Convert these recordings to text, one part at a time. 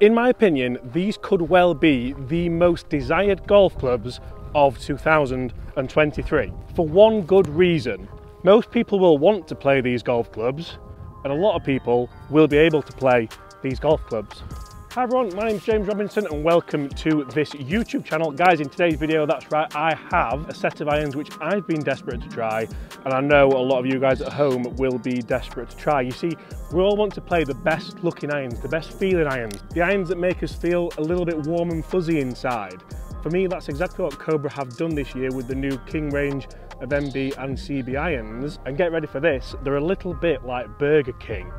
In my opinion, these could well be the most desired golf clubs of 2023 for one good reason. Most people will want to play these golf clubs and a lot of people will be able to play these golf clubs. Hi everyone, my name is James Robinson and welcome to this YouTube channel. Guys, in today's video, that's right, I have a set of irons which I've been desperate to try and I know a lot of you guys at home will be desperate to try. You see, we all want to play the best looking irons, the best feeling irons, the irons that make us feel a little bit warm and fuzzy inside. For me, that's exactly what Cobra have done this year with the new King range of MB and CB irons. And get ready for this, they're a little bit like Burger King.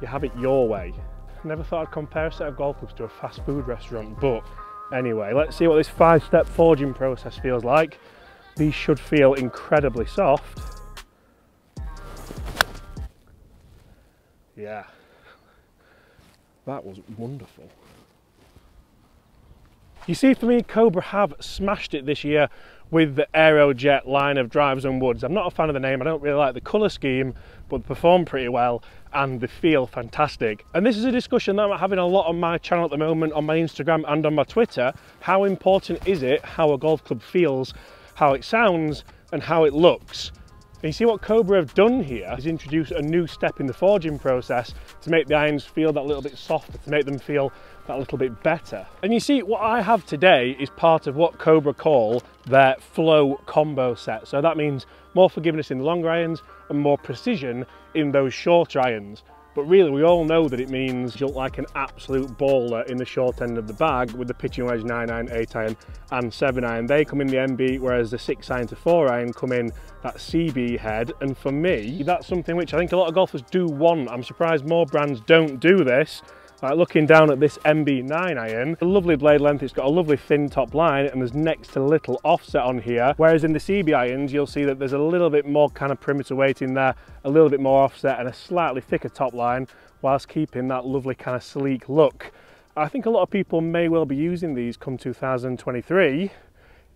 You have it your way. Never thought I'd compare a set of golf clubs to a fast food restaurant, but anyway, let's see what this five-step forging process feels like. These should feel incredibly soft. Yeah, that was wonderful. You see, for me, Cobra have smashed it this year with the Aerojet line of drives and woods. I'm not a fan of the name, I don't really like the colour scheme, but they perform pretty well and they feel fantastic. And this is a discussion that I'm having a lot on my channel at the moment, on my Instagram and on my Twitter. How important is it how a golf club feels, how it sounds, and how it looks? And you see what Cobra have done here is introduce a new step in the forging process to make the irons feel that little bit softer, to make them feel that little bit better. And you see, what I have today is part of what Cobra call their flow combo set. So that means more forgiveness in the longer irons and more precision in those shorter irons. But really, we all know that it means you look like an absolute baller in the short end of the bag with the pitching wedge 9 iron, 8 iron, and 7 iron. They come in the MB, whereas the 6 iron to 4 iron come in that CB head. And for me, that's something which I think a lot of golfers do want. I'm surprised more brands don't do this. Like looking down at this MB9 iron, a lovely blade length, it's got a lovely thin top line and there's next to little offset on here. Whereas in the CB irons, you'll see that there's a little bit more kind of perimeter weight in there, a little bit more offset and a slightly thicker top line, whilst keeping that lovely kind of sleek look. I think a lot of people may well be using these come 2023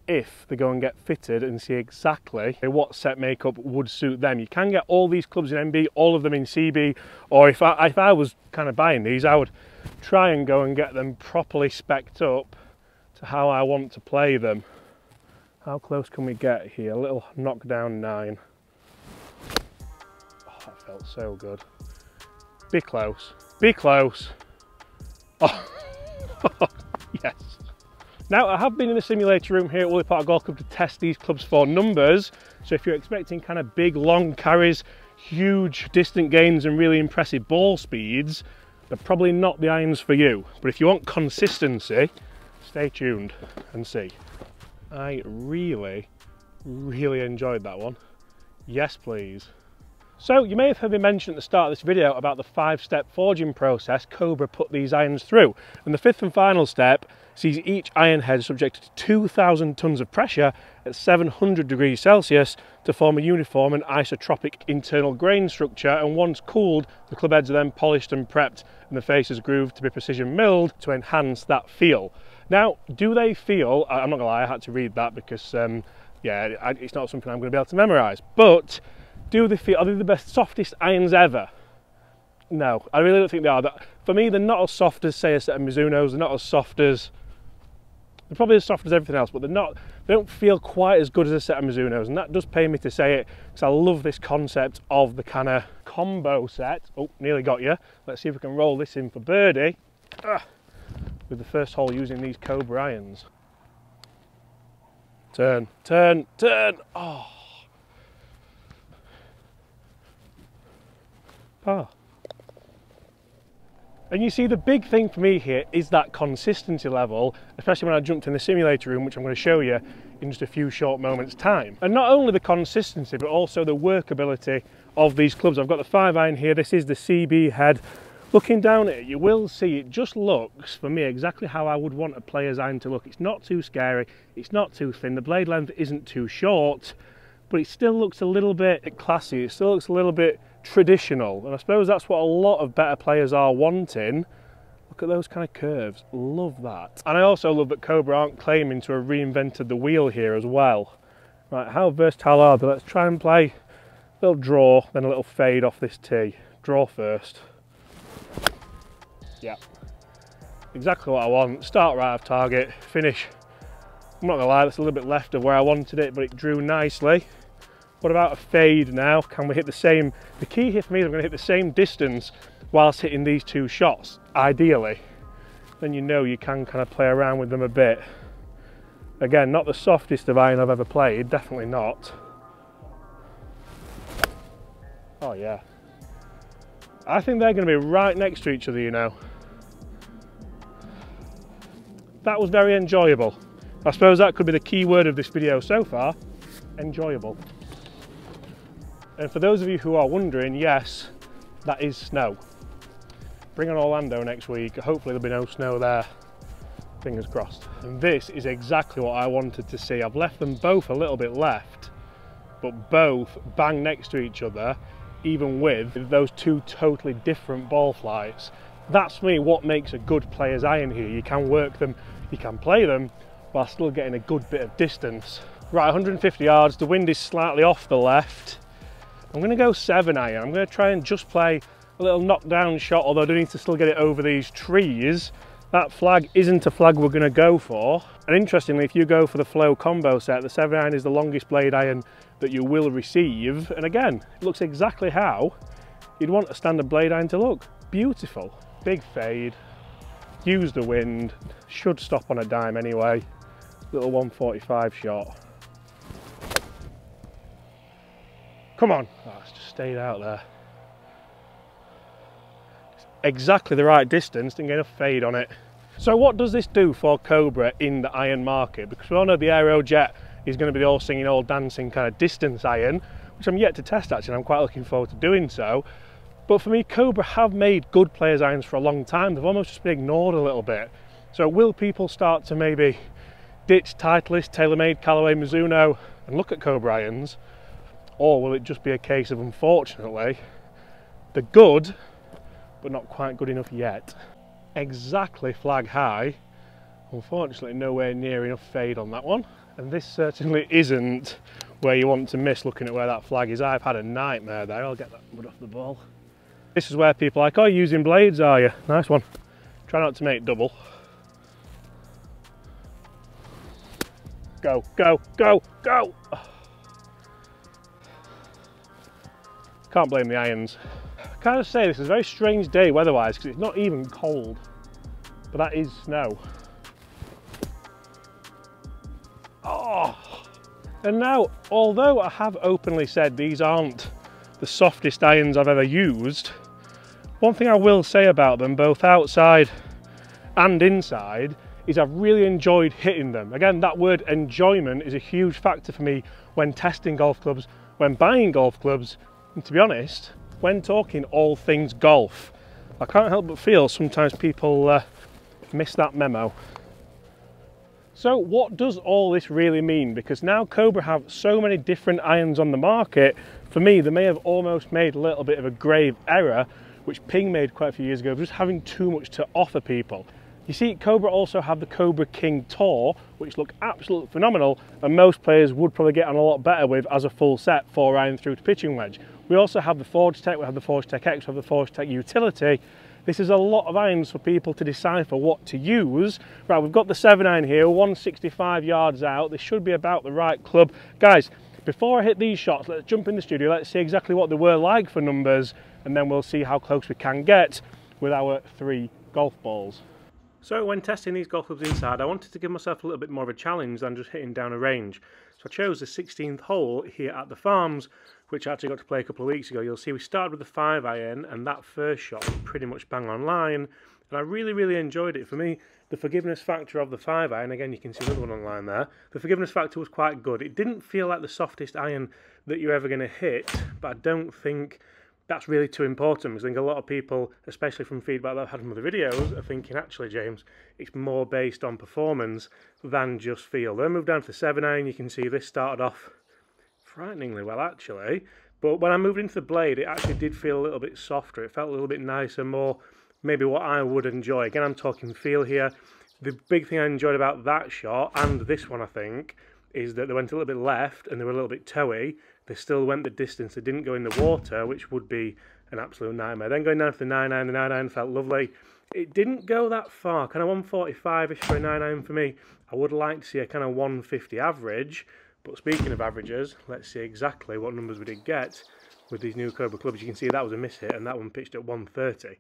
if they go and get fitted and see exactly what set makeup would suit them. You can get all these clubs in MB, all of them in CB, or if I, if I was kind of buying these, I would try and go and get them properly specced up to how I want to play them. How close can we get here? A little knockdown nine. Oh, that felt so good. Be close. Be close. Oh, yes. Now, I have been in the simulator room here at Woolley Park Golf Club to test these clubs for numbers. So if you're expecting kind of big, long carries, huge distant gains and really impressive ball speeds, they're probably not the irons for you. But if you want consistency, stay tuned and see. I really, really enjoyed that one. Yes, please. So you may have heard me mention at the start of this video about the five-step forging process Cobra put these irons through. And the fifth and final step sees each iron head subjected to 2,000 tonnes of pressure at 700 degrees Celsius to form a uniform and isotropic internal grain structure. And once cooled, the club heads are then polished and prepped and the faces grooved to be precision milled to enhance that feel. Now, do they feel, I'm not gonna lie, I had to read that because um, yeah, it's not something I'm gonna be able to memorize, but do they feel, are they the best, softest irons ever? No, I really don't think they are. For me, they're not as soft as, say, a set of Mizuno's. They're not as soft as, they're probably as soft as everything else, but they're not, they don't feel quite as good as a set of Mizuno's. And that does pay me to say it, because I love this concept of the kind of combo set. Oh, nearly got you. Let's see if we can roll this in for birdie. Ah, with the first hole using these Cobra irons. Turn, turn, turn. Oh. Par. And you see the big thing for me here is that consistency level, especially when I jumped in the simulator room, which I'm going to show you in just a few short moments time. And not only the consistency, but also the workability of these clubs. I've got the five iron here. This is the CB head. Looking down at it, you will see it just looks, for me, exactly how I would want a player's iron to look. It's not too scary. It's not too thin. The blade length isn't too short, but it still looks a little bit classy. It still looks a little bit traditional. And I suppose that's what a lot of better players are wanting. Look at those kind of curves. Love that. And I also love that Cobra aren't claiming to have reinvented the wheel here as well. Right, how versatile are they? Let's try and play a little draw, then a little fade off this tee. Draw first. Yeah. exactly what I want. Start right off target, finish. I'm not gonna lie, that's a little bit left of where I wanted it, but it drew nicely. What about a fade now? Can we hit the same? The key here for me is I'm gonna hit the same distance whilst hitting these two shots, ideally. Then you know you can kind of play around with them a bit. Again, not the softest of iron I've ever played, definitely not. Oh yeah. I think they're going to be right next to each other, you know. That was very enjoyable. I suppose that could be the key word of this video so far, enjoyable. And for those of you who are wondering, yes, that is snow. Bring on Orlando next week. Hopefully there'll be no snow there. Fingers crossed. And this is exactly what I wanted to see. I've left them both a little bit left, but both bang next to each other even with those two totally different ball flights. That's me what makes a good player's iron here. You can work them, you can play them while still getting a good bit of distance. Right, 150 yards, the wind is slightly off the left. I'm gonna go seven iron. I'm gonna try and just play a little knockdown shot, although I do need to still get it over these trees. That flag isn't a flag we're gonna go for. And interestingly, if you go for the flow combo set, the seven iron is the longest blade iron that you will receive. And again, it looks exactly how you'd want a standard blade iron to look. Beautiful, big fade, use the wind, should stop on a dime anyway. Little 145 shot. Come on, oh, it's just stayed out there. exactly the right distance, didn't get a fade on it. So what does this do for Cobra in the iron market? Because we all know the Aerojet is going to be the all singing, all dancing kind of distance iron, which I'm yet to test actually, I'm quite looking forward to doing so. But for me, Cobra have made good players irons for a long time. They've almost just been ignored a little bit. So will people start to maybe ditch Titleist, TaylorMade, Callaway, Mizuno and look at Cobra irons? Or will it just be a case of, unfortunately, they're good, but not quite good enough yet? Exactly flag high. Unfortunately, nowhere near enough fade on that one and this certainly isn't where you want to miss looking at where that flag is. I've had a nightmare there. I'll get that mud off the ball. This is where people are like, oh, using blades, are you? Nice one. Try not to make double. Go, go, go, go! Can't blame the irons. I kind of say this is a very strange day weather-wise because it's not even cold, but that is snow. Oh. And now, although I have openly said these aren't the softest irons I've ever used, one thing I will say about them, both outside and inside, is I've really enjoyed hitting them. Again, that word enjoyment is a huge factor for me when testing golf clubs, when buying golf clubs, and to be honest, when talking all things golf. I can't help but feel sometimes people uh, miss that memo. So what does all this really mean? Because now Cobra have so many different irons on the market, for me they may have almost made a little bit of a grave error, which Ping made quite a few years ago, of just having too much to offer people. You see, Cobra also have the Cobra King Tour, which look absolutely phenomenal, and most players would probably get on a lot better with as a full set, four iron through to pitching wedge. We also have the Forged Tec, we have the Forged Tec X, we have the Forged Tec Utility, this is a lot of irons for people to decipher what to use. Right, we've got the 7 iron here, 165 yards out. This should be about the right club. Guys, before I hit these shots, let's jump in the studio. Let's see exactly what they were like for numbers, and then we'll see how close we can get with our three golf balls. So when testing these golf clubs inside, I wanted to give myself a little bit more of a challenge than just hitting down a range. So I chose the 16th hole here at the Farms, which I actually got to play a couple of weeks ago. You'll see we started with the 5 iron, and that first shot pretty much bang on line, and I really, really enjoyed it. For me, the forgiveness factor of the 5 iron, again, you can see another one online there, the forgiveness factor was quite good. It didn't feel like the softest iron that you're ever going to hit, but I don't think that's really too important because I think a lot of people, especially from feedback that I've had from other videos, are thinking actually, James, it's more based on performance than just feel. Then move down to the 7 iron, you can see this started off frighteningly well actually, but when I moved into the blade, it actually did feel a little bit softer. It felt a little bit nicer, more maybe what I would enjoy. Again, I'm talking feel here. The big thing I enjoyed about that shot and this one, I think, is that they went a little bit left and they were a little bit toey. They still went the distance. They didn't go in the water, which would be an absolute nightmare. Then going down to the 99, the 99 felt lovely. It didn't go that far, kind of 145-ish for a 99 for me. I would like to see a kind of 150 average, but speaking of averages, let's see exactly what numbers we did get with these new Cobra clubs. You can see that was a miss hit and that one pitched at 130.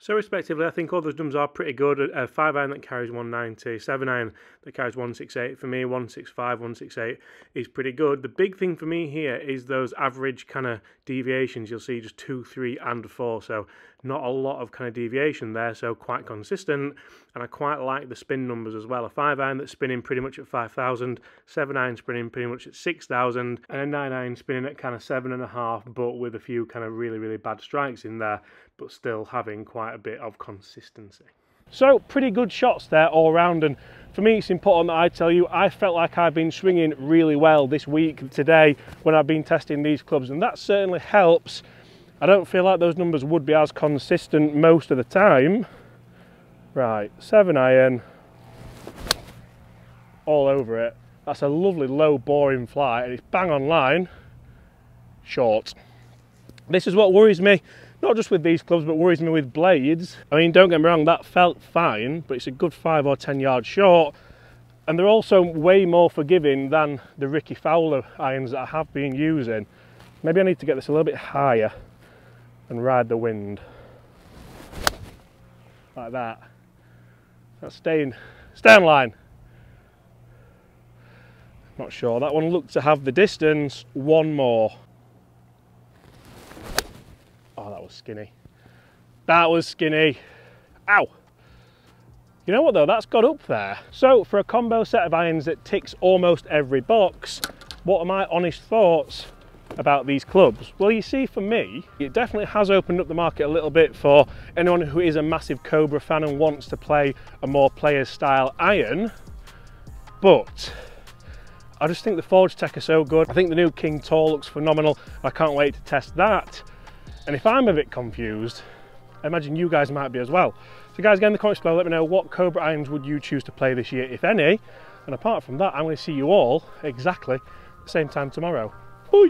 So respectively, I think all those numbers are pretty good. A 5 iron that carries 190, 7 iron that carries 168. For me, 165, 168 is pretty good. The big thing for me here is those average kind of deviations. You'll see just 2, 3 and 4. So not a lot of kind of deviation there, so quite consistent. And I quite like the spin numbers as well. A 5 iron that's spinning pretty much at 5,000, 7 iron spinning pretty much at 6,000, and a 9 iron spinning at kind of 7.5, but with a few kind of really, really bad strikes in there, but still having quite a bit of consistency. So pretty good shots there all round and for me it's important that I tell you I felt like I've been swinging really well this week today when I've been testing these clubs and that certainly helps I don't feel like those numbers would be as consistent most of the time. Right, seven iron, all over it. That's a lovely low boring fly and it's bang on line, short. This is what worries me, not just with these clubs, but worries me with blades. I mean, don't get me wrong, that felt fine, but it's a good five or 10 yards short. And they're also way more forgiving than the Rickie Fowler irons that I have been using. Maybe I need to get this a little bit higher and ride the wind like that. That's staying, stay on line. Not sure. That one looked to have the distance. One more. Oh, that was skinny. That was skinny. Ow. You know what though, that's got up there. So for a combo set of irons that ticks almost every box, what are my honest thoughts about these clubs? Well, you see, for me, it definitely has opened up the market a little bit for anyone who is a massive Cobra fan and wants to play a more players style iron. But I just think the Forged Tec are so good. I think the new King Tour looks phenomenal. I can't wait to test that. And if I'm a bit confused, I imagine you guys might be as well. So guys, get in the comments below, let me know what Cobra irons would you choose to play this year, if any. And apart from that, I'm going to see you all exactly the same time tomorrow. Bye.